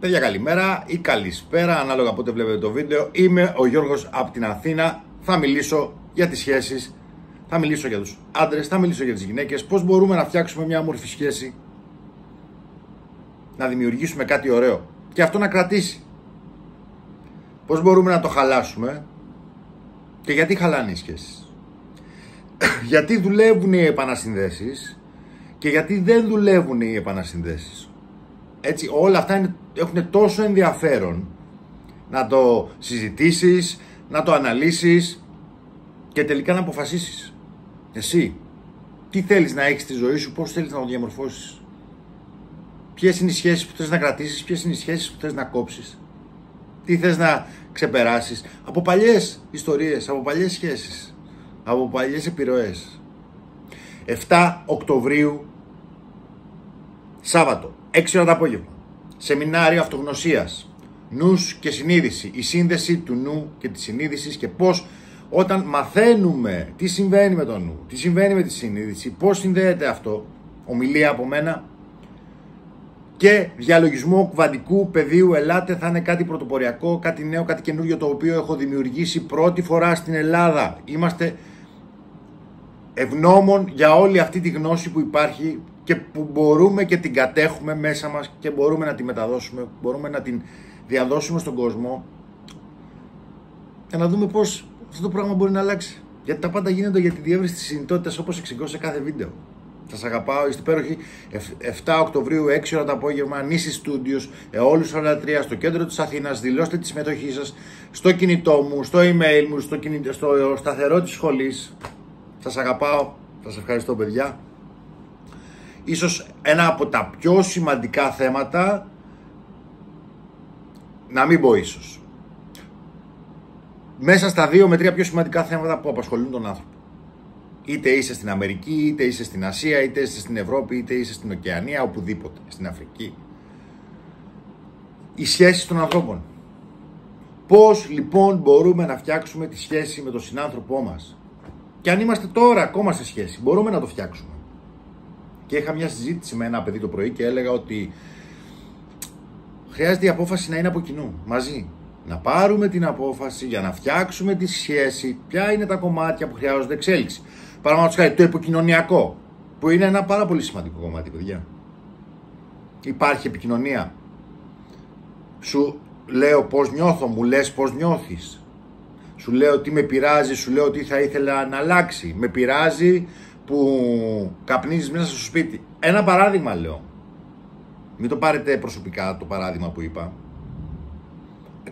Παιδιά καλημέρα ή καλησπέρα ανάλογα πότε βλέπετε το βίντεο. Είμαι ο Γιώργος από την Αθήνα. Θα μιλήσω για τις σχέσεις, θα μιλήσω για τους άντρες, θα μιλήσω για τις γυναίκες. Πώς μπορούμε να φτιάξουμε μια όμορφη σχέση, να δημιουργήσουμε κάτι ωραίο και αυτό να κρατήσει. Πώς μπορούμε να το χαλάσουμε και γιατί χαλάνε οι σχέσεις. γιατί δουλεύουν οι επανασυνδέσεις και γιατί δεν δουλεύουν οι επανασυνδέσεις. Έτσι, όλα αυτά είναι, έχουν τόσο ενδιαφέρον να το συζητήσεις, να το αναλύσεις και τελικά να αποφασίσεις. Εσύ, τι θέλεις να έχεις στη ζωή σου, πώς θέλεις να το διαμορφώσεις; Ποιες είναι οι σχέσεις που θες να κρατήσεις, ποιες είναι οι σχέσεις που θες να κόψεις; Τι θες να ξεπεράσεις; Από παλιές ιστορίες, από παλιές σχέσεις, από παλιές επιρροές. 7 Οκτωβρίου, Σάββατο, 6 ώρα το απόγευμα. Σεμινάριο αυτογνωσίας. Νους και συνείδηση. Η σύνδεση του νου και της συνείδησης και πώς όταν μαθαίνουμε τι συμβαίνει με το νου, τι συμβαίνει με τη συνείδηση, πώς συνδέεται αυτό, ομιλία από μένα και διαλογισμό κουβαντικού πεδίου ελάτε θα είναι κάτι πρωτοποριακό, κάτι νέο, κάτι καινούριο το οποίο έχω δημιουργήσει πρώτη φορά στην Ελλάδα. Είμαστε ευγνώμων για όλη αυτή τη γνώση που υπάρχει και που μπορούμε και την κατέχουμε μέσα μας και μπορούμε να τη μεταδώσουμε, μπορούμε να την διαδώσουμε στον κόσμο και να δούμε πώς αυτό το πράγμα μπορεί να αλλάξει. Γιατί τα πάντα γίνονται για τη διεύρυνση της συνειδητότητας όπως εξηγώ σε κάθε βίντεο. Σας αγαπάω, είστε υπέροχοι. 7 Οκτωβρίου, 6 ώρα το απόγευμα, Νίση Studios, Εόλους 43, στο κέντρο της Αθήνας. Δηλώστε τη συμμετοχή σας στο κινητό μου, στο email μου, στο, κινητό, στο σταθερό της σχολής. Σας αγαπάω, σας ευχαριστώ, παιδιά ίσως ένα από τα πιο σημαντικά θέματα, να μην πω ίσως, μέσα στα δύο με τρία πιο σημαντικά θέματα που απασχολούν τον άνθρωπο. Είτε είσαι στην Αμερική, είτε είσαι στην Ασία, είτε είσαι στην Ευρώπη, είτε είσαι στην Οκεανία, οπουδήποτε, στην Αφρική. Οι σχέσεις των ανθρώπων. Πώς λοιπόν μπορούμε να φτιάξουμε τη σχέση με τον συνάνθρωπό μας. Και αν είμαστε τώρα ακόμα σε σχέση, μπορούμε να το φτιάξουμε. Και είχα μια συζήτηση με ένα παιδί το πρωί και έλεγα ότι χρειάζεται η απόφαση να είναι από κοινού, μαζί. Να πάρουμε την απόφαση για να φτιάξουμε τη σχέση, ποια είναι τα κομμάτια που χρειάζονται εξέλιξη. Παραδείγματος χάρη, το επικοινωνιακό, που είναι ένα πάρα πολύ σημαντικό κομμάτι, παιδιά. Υπάρχει επικοινωνία. Σου λέω πώς νιώθω, μου λες πώς νιώθεις. Σου λέω τι με πειράζει, σου λέω τι θα ήθελα να αλλάξει. Με πειράζει που καπνίζεις μέσα στο σπίτι. Ένα παράδειγμα λέω. Μην το πάρετε προσωπικά το παράδειγμα που είπα.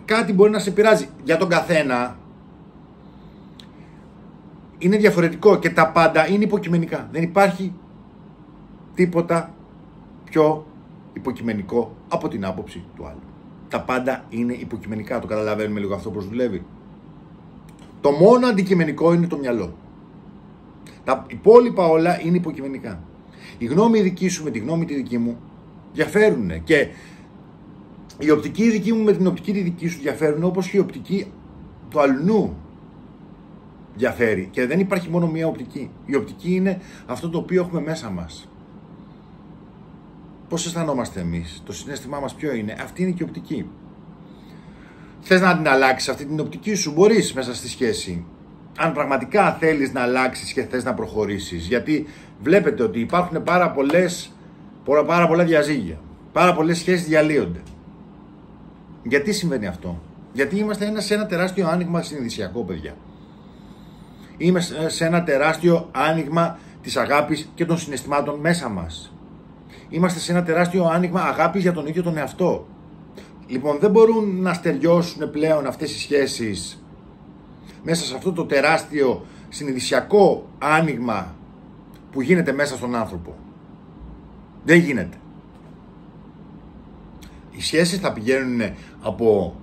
Κάτι μπορεί να σε πειράζει. Για τον καθένα είναι διαφορετικό και τα πάντα είναι υποκειμενικά. Δεν υπάρχει τίποτα πιο υποκειμενικό από την άποψη του άλλου. Τα πάντα είναι υποκειμενικά. Το καταλαβαίνουμε λίγο αυτό πώς δουλεύει. Το μόνο αντικειμενικό είναι το μυαλό. Τα υπόλοιπα όλα είναι υποκειμενικά. Η γνώμη δική σου με τη γνώμη τη δική μου διαφέρουν και η οπτική δική μου με την οπτική τη δική σου διαφέρουν όπως και η οπτική του αλλού διαφέρει και δεν υπάρχει μόνο μία οπτική. Η οπτική είναι αυτό το οποίο έχουμε μέσα μας. Πώς αισθανόμαστε εμείς, το συνέστημά μας ποιο είναι, αυτή είναι και η οπτική. Θες να την αλλάξεις αυτή την οπτική σου, μπορείς μέσα στη σχέση αν πραγματικά θέλεις να αλλάξεις και θες να προχωρήσεις. Γιατί βλέπετε ότι υπάρχουν πάρα, πολλές, πάρα πολλά διαζύγια. Πάρα πολλές σχέσεις διαλύονται. Γιατί συμβαίνει αυτό; Γιατί είμαστε σε ένα τεράστιο άνοιγμα συνειδησιακό, παιδιά. Είμαστε σε ένα τεράστιο άνοιγμα της αγάπης και των συναισθημάτων μέσα μας. Είμαστε σε ένα τεράστιο άνοιγμα αγάπης για τον ίδιο τον εαυτό. Λοιπόν, δεν μπορούν να στεριώσουν πλέον αυτές οι σχέσεις μέσα σε αυτό το τεράστιο συνειδησιακό άνοιγμα που γίνεται μέσα στον άνθρωπο. Δεν γίνεται. Οι σχέσεις θα πηγαίνουν από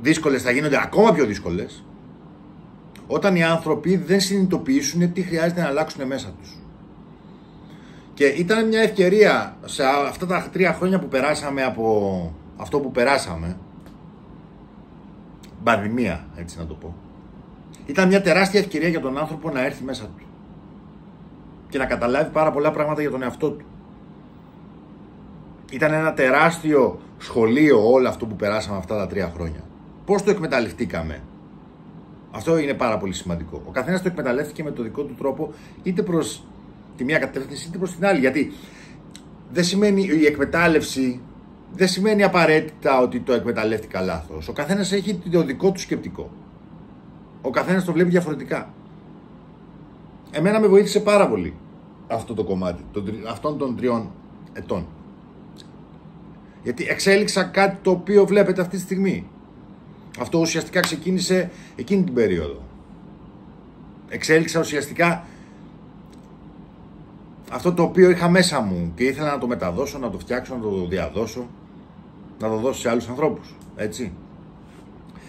δύσκολες, θα γίνονται ακόμα πιο δύσκολες όταν οι άνθρωποι δεν συνειδητοποιήσουν τι χρειάζεται να αλλάξουν μέσα τους. Και ήταν μια ευκαιρία σε αυτά τα τρία χρόνια που περάσαμε από αυτό που περάσαμε πανδημία, έτσι να το πω. Ήταν μια τεράστια ευκαιρία για τον άνθρωπο να έρθει μέσα του και να καταλάβει πάρα πολλά πράγματα για τον εαυτό του. ήταν ένα τεράστιο σχολείο όλο αυτό που περάσαμε αυτά τα τρία χρόνια. Πώς το εκμεταλλευτήκαμε; Αυτό είναι πάρα πολύ σημαντικό. Ο καθένας το εκμεταλλεύτηκε με το δικό του τρόπο είτε προς τη μία κατεύθυνση είτε προς την άλλη. Γιατί δεν σημαίνει η εκμετάλλευση δεν σημαίνει απαραίτητα ότι το εκμεταλλεύτηκα λάθος. Ο καθένας έχει το δικό του σκεπτικό. Ο καθένας το βλέπει διαφορετικά. Εμένα με βοήθησε πάρα πολύ αυτό το κομμάτι αυτών των τριών ετών. Γιατί εξέλιξα κάτι το οποίο βλέπετε αυτή τη στιγμή. Αυτό ουσιαστικά ξεκίνησε εκείνη την περίοδο. Εξέλιξα ουσιαστικά αυτό το οποίο είχα μέσα μου και ήθελα να το μεταδώσω, να το φτιάξω, να το διαδώσω, να το δώσω σε άλλους ανθρώπους. Έτσι.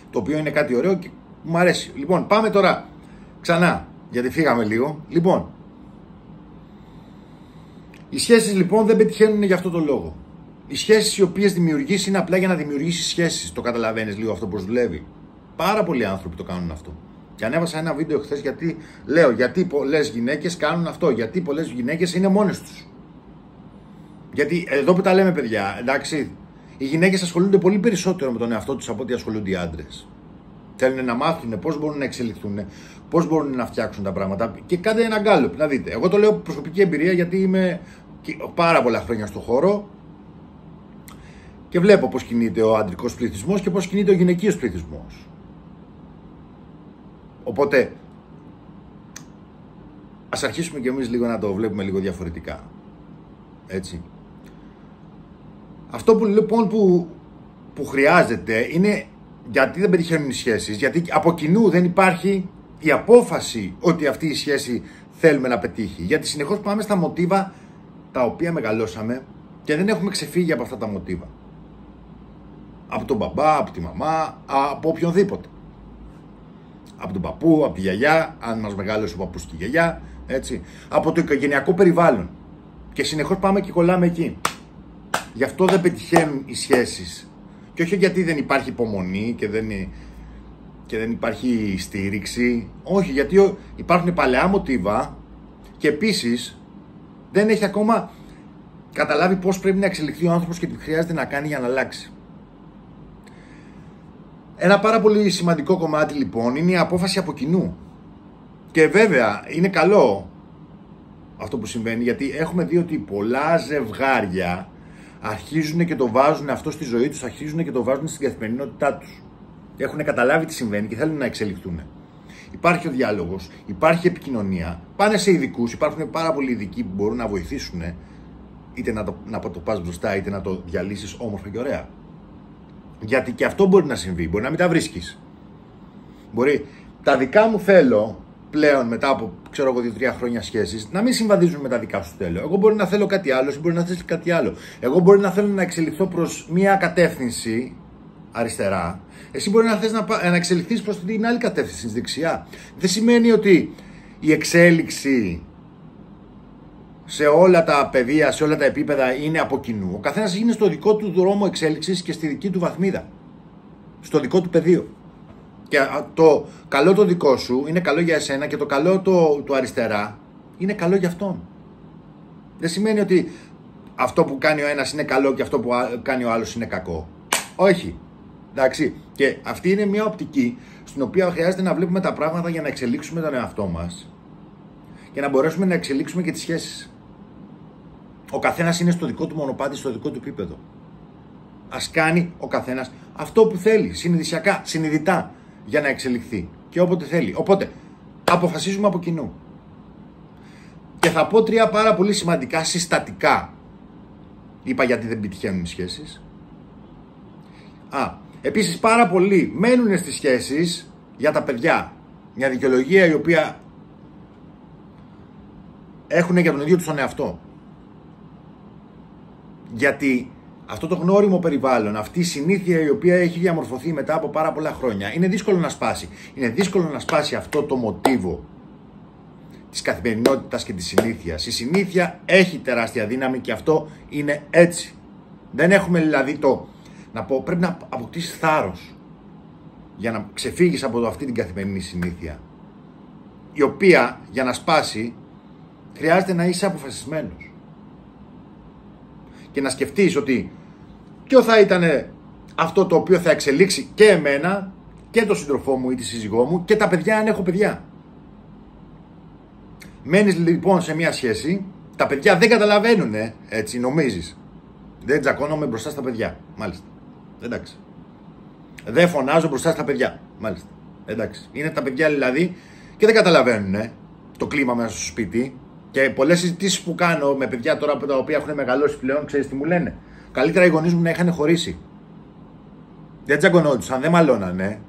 Το οποίο είναι κάτι ωραίο και μου αρέσει. Λοιπόν, πάμε τώρα ξανά, γιατί φύγαμε λίγο. Λοιπόν, οι σχέσεις λοιπόν δεν πετυχαίνουν για αυτό το λόγο. Οι σχέσεις οι οποίες δημιουργείς είναι απλά για να δημιουργήσεις σχέσεις. Το καταλαβαίνεις λίγο αυτό πώς δουλεύει. Πάρα πολλοί άνθρωποι το κάνουν αυτό. Και ανέβασα ένα βίντεο χθες γιατί λέω γιατί πολλέ γυναίκες κάνουν αυτό. Γιατί πολλές γυναίκες είναι μόνες τους. Γιατί εδώ που τα λέμε, παιδιά, εντάξει, οι γυναίκες ασχολούνται πολύ περισσότερο με τον εαυτό τους από ό,τι ασχολούνται οι άντρες. Θέλουν να μάθουν πώς μπορούν να εξελιχθούν, πώς μπορούν να φτιάξουν τα πράγματα. Και κάντε ένα γκάλωπ, να δείτε. Εγώ το λέω προσωπική εμπειρία γιατί είμαι πάρα πολλά χρόνια στο χώρο και βλέπω πώς κινείται ο αντρικός πληθυσμός και πώς κινείται ο γυναικείος πληθυσμός. Οπότε, ας αρχίσουμε κι εμείς λίγο να το βλέπουμε λίγο διαφορετικά. Έτσι. Αυτό που λοιπόν που, που χρειάζεται είναι γιατί δεν πετυχαίνουν οι σχέσεις, γιατί από κοινού δεν υπάρχει η απόφαση ότι αυτή η σχέση θέλουμε να πετύχει. Γιατί συνεχώς πάμε στα μοτίβα τα οποία μεγαλώσαμε και δεν έχουμε ξεφύγει από αυτά τα μοτίβα από τον μπαμπά, από τη μαμά, από οποιονδήποτε. Από τον παππού, από τη γιαγιά, αν μας μεγάλωσε ο παππούς και η γιαγιά, έτσι. Από το οικογενειακό περιβάλλον. Και συνεχώς πάμε και κολλάμε εκεί. Γι' αυτό δεν πετυχαίνουν οι σχέσεις. Και όχι γιατί δεν υπάρχει υπομονή και δεν, και δεν υπάρχει στήριξη. Όχι, γιατί υπάρχουν παλαιά μοτίβα και επίσης δεν έχει ακόμα καταλάβει πώς πρέπει να εξελιχθεί ο άνθρωπος και τι χρειάζεται να κάνει για να αλλάξει. Ένα πάρα πολύ σημαντικό κομμάτι λοιπόν είναι η απόφαση από κοινού. Και βέβαια είναι καλό αυτό που συμβαίνει γιατί έχουμε δει ότι πολλά ζευγάρια αρχίζουν και το βάζουν αυτό στη ζωή τους, αρχίζουν και το βάζουν στην καθημερινότητά τους. Έχουν καταλάβει τι συμβαίνει και θέλουν να εξελιχθούν. Υπάρχει ο διάλογος, υπάρχει επικοινωνία, πάνε σε ειδικούς, υπάρχουν πάρα πολλοί ειδικοί που μπορούν να βοηθήσουν είτε να το, να το πας μπροστά είτε να το διαλύσεις όμορφα και ωραία. Γιατί και αυτό μπορεί να συμβεί. Μπορεί να μην τα βρίσκεις. Μπορεί τα δικά μου θέλω πλέον μετά από ξέρω εγώ δύο-τρία χρόνια σχέσει να μην συμβαδίζουν με τα δικά σου θέλω. Εγώ μπορεί να θέλω κάτι άλλο, εσύ μπορεί να θέλει κάτι άλλο. Εγώ μπορεί να θέλω να εξελιχθώ προς μία κατεύθυνση αριστερά. Εσύ μπορεί να θες να, να εξελιχθείς προς την άλλη κατεύθυνση δεξιά. Δεν σημαίνει ότι η εξέλιξη σε όλα τα πεδία, σε όλα τα επίπεδα είναι από κοινού. Ο καθένας είναι στο δικό του δρόμο εξέλιξης και στη δική του βαθμίδα. Στο δικό του πεδίο. Και το καλό το δικό σου είναι καλό για εσένα και το καλό το, του αριστερά είναι καλό για αυτόν. Δεν σημαίνει ότι αυτό που κάνει ο ένας είναι καλό και αυτό που κάνει ο άλλος είναι κακό. Όχι. Εντάξει. Και αυτή είναι μια οπτική στην οποία χρειάζεται να βλέπουμε τα πράγματα για να εξελίξουμε τον εαυτό μας και να μπορέσουμε να εξελίξουμε και τις σχέσεις. Ο καθένας είναι στο δικό του μονοπάτι, στο δικό του επίπεδο. Α κάνει ο καθένας αυτό που θέλει, συνειδησιακά, συνειδητά, για να εξελιχθεί και όποτε θέλει. Οπότε, αποφασίζουμε από κοινού. Και θα πω τρία πάρα πολύ σημαντικά συστατικά. Είπα γιατί δεν πετυχαίνουν οι σχέσεις. Α, επίσης πάρα πολλοί μένουν στις σχέσεις για τα παιδιά. Μια δικαιολογία η οποία έχουν για τον ίδιο τους τον εαυτό. Γιατί αυτό το γνώριμο περιβάλλον, αυτή η συνήθεια η οποία έχει διαμορφωθεί μετά από πάρα πολλά χρόνια, είναι δύσκολο να σπάσει. Είναι δύσκολο να σπάσει αυτό το μοτίβο της καθημερινότητας και της συνήθειας. Η συνήθεια έχει τεράστια δύναμη και αυτό είναι έτσι. Δεν έχουμε δηλαδή το, να πω, πρέπει να αποκτήσεις θάρρος για να ξεφύγεις από αυτή την καθημερινή συνήθεια. Η οποία για να σπάσει χρειάζεται να είσαι αποφασισμένος. Και να σκεφτείς ότι ποιο θα ήταν αυτό το οποίο θα εξελίξει και εμένα και τον σύντροφό μου ή τη σύζυγό μου και τα παιδιά αν έχω παιδιά. Μένεις λοιπόν σε μια σχέση, τα παιδιά δεν καταλαβαίνουν, έτσι νομίζεις. Δεν τζακώνομαι μπροστά στα παιδιά, μάλιστα. Εντάξει. Δεν φωνάζω μπροστά στα παιδιά, μάλιστα. Εντάξει. Είναι τα παιδιά δηλαδή και δεν καταλαβαίνουν το κλίμα μέσα στο σπίτι. Και πολλές συζητήσεις που κάνω με παιδιά τώρα τα οποία έχουν μεγαλώσει πλέον, ξέρεις τι μου λένε; Καλύτερα οι γονείς μου να είχαν χωρίσει. Δεν τζαγκωνόντουσαν, δεν μαλώνανε,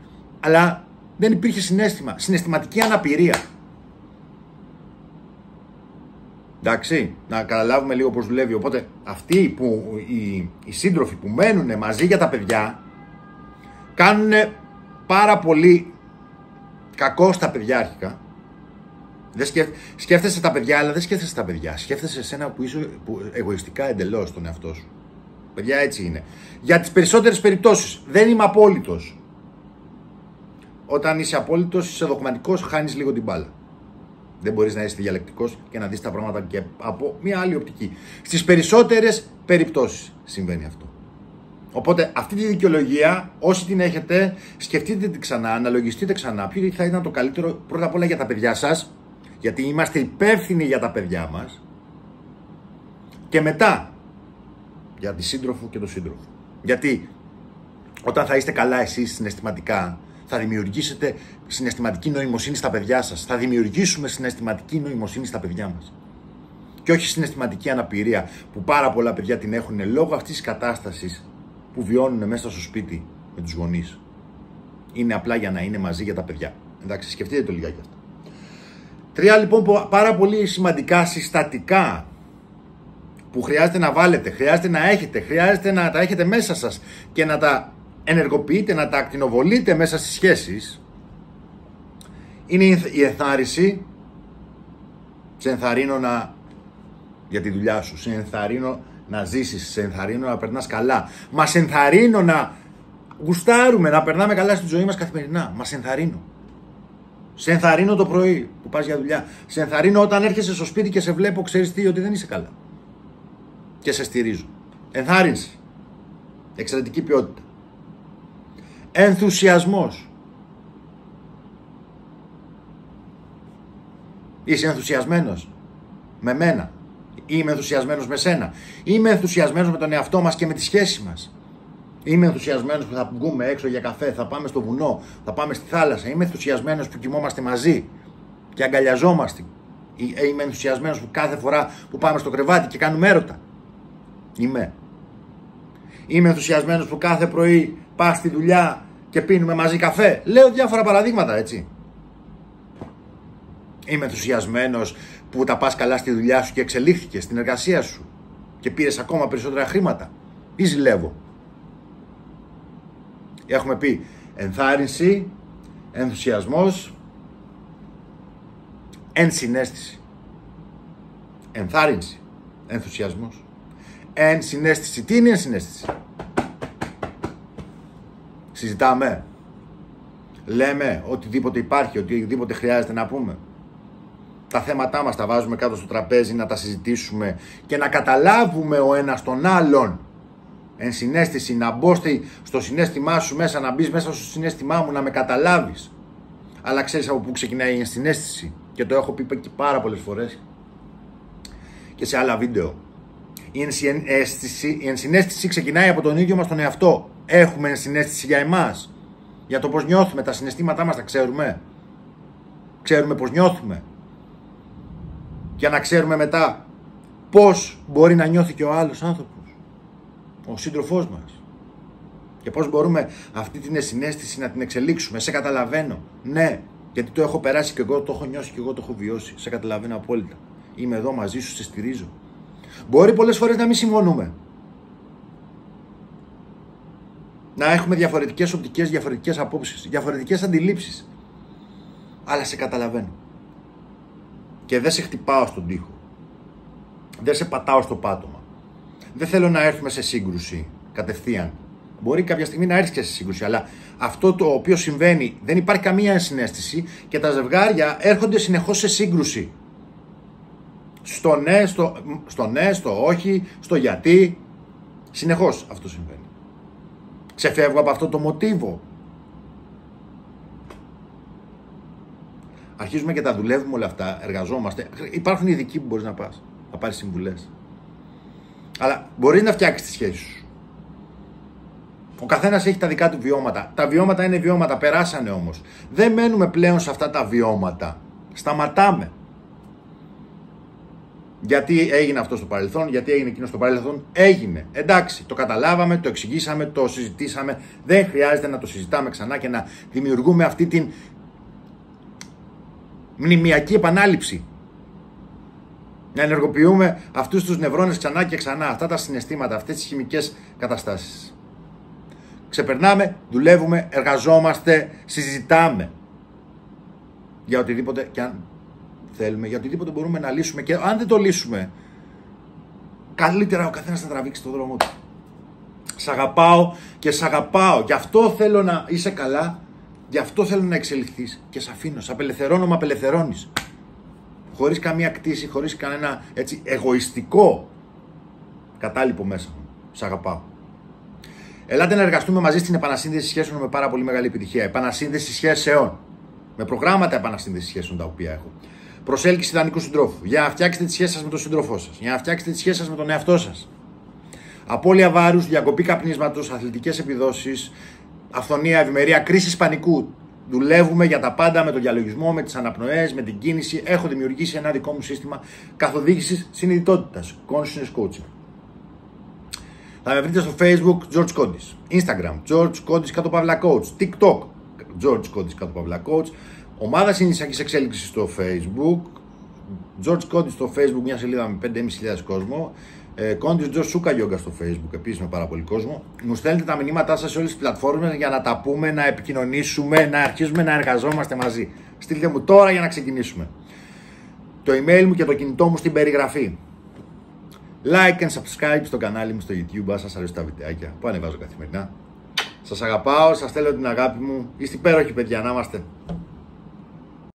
αλλά δεν υπήρχε συνέστημα. Συναισθηματική αναπηρία. Εντάξει, να καταλάβουμε λίγο πώς δουλεύει. Οπότε αυτοί που, οι, οι σύντροφοι που μένουν μαζί για τα παιδιά κάνουν πάρα πολύ κακό στα παιδιά αρχικά. Δεν σκέφτεσαι τα παιδιά, αλλά δεν σκέφτεσαι τα παιδιά. Σκέφτεσαι εσένα που είσαι που, εγωιστικά εντελώς τον εαυτό σου. Παιδιά, έτσι είναι. Για τις περισσότερες περιπτώσεις δεν είμαι απόλυτος. Όταν είσαι απόλυτος, είσαι δογματικό, χάνεις λίγο την μπάλα. Δεν μπορείς να είσαι διαλεκτικός και να δεις τα πράγματα και από μια άλλη οπτική. Στις περισσότερες περιπτώσεις συμβαίνει αυτό. Οπότε αυτή τη δικαιολογία, όσοι την έχετε, σκεφτείτε την ξανά, αναλογιστείτε ξανά. Ποιο θα ήταν το καλύτερο πρώτα απ' όλα για τα παιδιά σας, γιατί είμαστε υπεύθυνοι για τα παιδιά μας. Και μετά για τη σύντροφο και τον σύντροφο. Γιατί όταν θα είστε καλά εσείς συναισθηματικά, θα δημιουργήσετε συναισθηματική νοημοσύνη στα παιδιά σας. Θα δημιουργήσουμε συναισθηματική νοημοσύνη στα παιδιά μας. Και όχι συναισθηματική αναπηρία που πάρα πολλά παιδιά την έχουν λόγω αυτής της κατάστασης που βιώνουν μέσα στο σπίτι με τους γονείς. Είναι απλά για να είναι μαζί για τα παιδιά. Εντάξει, σκεφτείτε το λιγάκι αυτό. Τρία λοιπόν πάρα πολύ σημαντικά συστατικά που χρειάζεται να βάλετε, χρειάζεται να έχετε, χρειάζεται να τα έχετε μέσα σας και να τα ενεργοποιείτε, να τα ακτινοβολείτε μέσα στις σχέσεις είναι η ενθάρρυνση. Σε ενθαρρύνω να για τη δουλειά σου, σε ενθαρρύνω να ζήσεις, σε ενθαρρύνω να περνάς καλά, μας ενθαρρύνω να γουστάρουμε, να περνάμε καλά στη ζωή μας καθημερινά, μας ενθαρρύνω. Σε ενθαρρύνω το πρωί που πας για δουλειά. Σε ενθαρρύνω όταν έρχεσαι στο σπίτι και σε βλέπω, ξέρεις τι, ότι δεν είσαι καλά. Και σε στηρίζω. Ενθάρρυνση. Εξαιρετική ποιότητα. Ενθουσιασμός. Είσαι ενθουσιασμένος με μένα. Είμαι ενθουσιασμένος με σένα. Είμαι ενθουσιασμένος με τον εαυτό μας και με τη σχέση μας. Είμαι ενθουσιασμένος που θα βγούμε έξω για καφέ, θα πάμε στο βουνό, θα πάμε στη θάλασσα. Είμαι ενθουσιασμένος που κοιμόμαστε μαζί και αγκαλιαζόμαστε. Είμαι ενθουσιασμένος που κάθε φορά που πάμε στο κρεβάτι και κάνουμε έρωτα. Είμαι. Είμαι ενθουσιασμένος που κάθε πρωί πας στη δουλειά και πίνουμε μαζί καφέ. Λέω διάφορα παραδείγματα, έτσι. Είμαι ενθουσιασμένος που τα πας καλά στη δουλειά σου και εξελίχθηκε στην εργασία σου και πήρες ακόμα περισσότερα χρήματα. Ή ζηλεύω. Έχουμε πει ενθάρρυνση, ενθουσιασμός, ενσυναίσθηση. Ενθάρρυνση, ενθουσιασμός, ενσυναίσθηση. Τι είναι ενσυναίσθηση; Συζητάμε. Λέμε οτιδήποτε υπάρχει, οτιδήποτε χρειάζεται να πούμε. Τα θέματά μας τα βάζουμε κάτω στο τραπέζι να τα συζητήσουμε και να καταλάβουμε ο ένας τον άλλον. Ενσυναίσθηση, να μπω στο συνέστημά σου μέσα, να μπεις μέσα στο συνέστημά μου, να με καταλάβεις. Αλλά ξέρεις από πού ξεκινάει η ενσυναίσθηση και το έχω πει και πάρα πολλές φορές και σε άλλα βίντεο. Η ενσυναίσθηση, η ενσυναίσθηση ξεκινάει από τον ίδιο μας τον εαυτό. Έχουμε συνέστηση για εμάς. Για το πώς νιώθουμε, τα συναισθήματά μας τα ξέρουμε. Ξέρουμε πώς νιώθουμε. Για να ξέρουμε μετά πώς μπορεί να νιώθει και ο άλλος άνθρωπος. Ο σύντροφός μας. Και πώς μπορούμε αυτή την συνέστηση να την εξελίξουμε. Σε καταλαβαίνω. Ναι, γιατί το έχω περάσει και εγώ, το έχω νιώσει και εγώ το έχω βιώσει. Σε καταλαβαίνω απόλυτα. Είμαι εδώ μαζί σου, σε στηρίζω. Μπορεί πολλές φορές να μην συμφωνούμε. να έχουμε διαφορετικές οπτικές, διαφορετικές απόψεις, διαφορετικές αντιλήψεις. Αλλά σε καταλαβαίνω. Και δεν σε χτυπάω στον τοίχο. Δεν σε πατάω στο πάτωμα. Δεν θέλω να έρθουμε σε σύγκρουση κατευθείαν. Μπορεί κάποια στιγμή να έρθεις και σε σύγκρουση, αλλά αυτό το οποίο συμβαίνει δεν υπάρχει καμία ενσυναίσθηση και τα ζευγάρια έρχονται συνεχώς σε σύγκρουση. Στο ναι, στο, στο ναι, στο όχι, στο γιατί, Συνεχώς αυτό συμβαίνει. Ξεφεύγω από αυτό το μοτίβο. Αρχίζουμε και τα δουλεύουμε όλα αυτά, εργαζόμαστε. Υπάρχουν ειδικοί που μπορείς να πας, να πάρεις συμβουλές. Αλλά μπορεί να φτιάξει τη σχέση σου. Ο καθένας έχει τα δικά του βιώματα. Τα βιώματα είναι βιώματα, περάσανε όμως. Δεν μένουμε πλέον σε αυτά τα βιώματα. Σταματάμε. Γιατί έγινε αυτό στο παρελθόν, γιατί έγινε εκείνο στο παρελθόν. Έγινε. Εντάξει, το καταλάβαμε, το εξηγήσαμε, το συζητήσαμε. Δεν χρειάζεται να το συζητάμε ξανά και να δημιουργούμε αυτή την μνημιακή επανάληψη. Να ενεργοποιούμε αυτούς τους νευρώνες ξανά και ξανά, αυτά τα συναισθήματα, αυτές τις χημικές καταστάσεις. Ξεπερνάμε, δουλεύουμε, εργαζόμαστε, συζητάμε για οτιδήποτε και αν θέλουμε, για οτιδήποτε μπορούμε να λύσουμε και αν δεν το λύσουμε, καλύτερα ο καθένας θα τραβήξει το δρόμο του. Σ' αγαπάω και σ' αγαπάω. Γι' αυτό θέλω να είσαι καλά Γι' αυτό θέλω να εξελιχθείς και σε αφήνω. Σε απελευθερώνω, με απελευθερώνεις. Χωρίς καμία κτήση, χωρίς κανένα έτσι εγωιστικό κατάλοιπο μέσα μου. Σ' αγαπάω. Ελάτε να εργαστούμε μαζί στην επανασύνδεση σχέσεων με πάρα πολύ μεγάλη επιτυχία. Επανασύνδεση σχέσεων. Με προγράμματα επανασύνδεσης σχέσεων τα οποία έχω. Προσέλκυση ιδανικού συντρόφου. Για να φτιάξετε τη σχέση σας με τον σύντροφό σας. Για να φτιάξετε τη σχέση σας με τον εαυτό σας. Απόλυα βάρους, διακοπή καπνίσματος, αθλητικές επιδόσεις, αυθονία, ευημερία, κρίση πανικού. Δουλεύουμε για τα πάντα με τον διαλογισμό, με τις αναπνοές, με την κίνηση. Έχω δημιουργήσει ένα δικό μου σύστημα καθοδήγησης συνειδητότητας. Consciousness Coaching. Θα με βρείτε στο Facebook George Codis, Instagram George Codis κάτω παύλα coach, TikTok George Codis κάτω παύλα coach, ομάδα συνεισιακή εξέλιξης στο Facebook, George Codis στο Facebook, μια σελίδα με 5.500 κόσμο, ε, Κόντι Τζο Σούκα Γιόγκα στο Facebook, επίσης με πάρα πολύ κόσμο. Μου στέλνετε τα μηνύματά σας σε όλες τις πλατφόρμες για να τα πούμε, να επικοινωνήσουμε, να αρχίσουμε να εργαζόμαστε μαζί. Στείλτε μου τώρα για να ξεκινήσουμε. Το email μου και το κινητό μου στην περιγραφή. Like and subscribe στο κανάλι μου στο YouTube, αν σας αρέσουν τα βιντεάκια που ανεβάζω καθημερινά. Σας αγαπάω, σας θέλω την αγάπη μου. Είστε υπέροχοι παιδιά, να είμαστε.